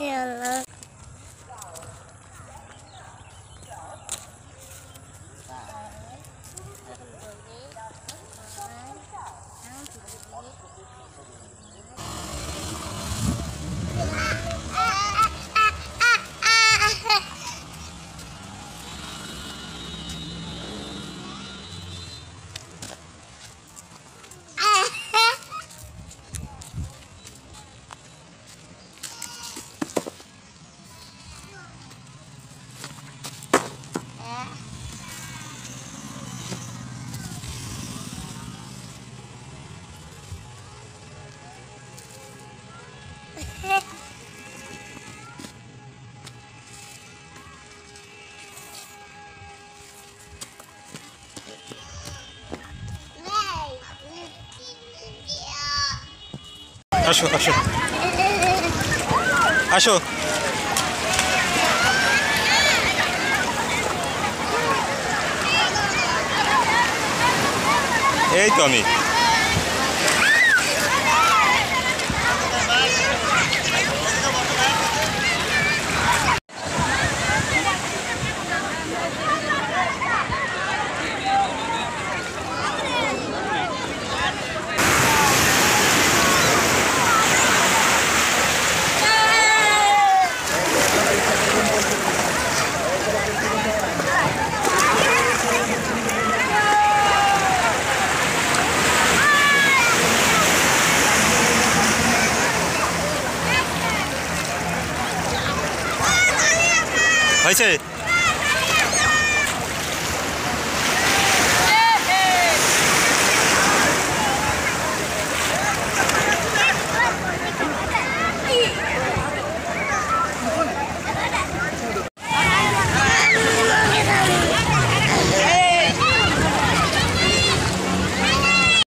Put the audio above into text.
写了。আসো আসো আসো 8 on it. 화 이!